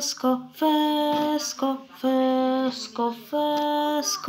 fresco, fresco, fresco, fresco.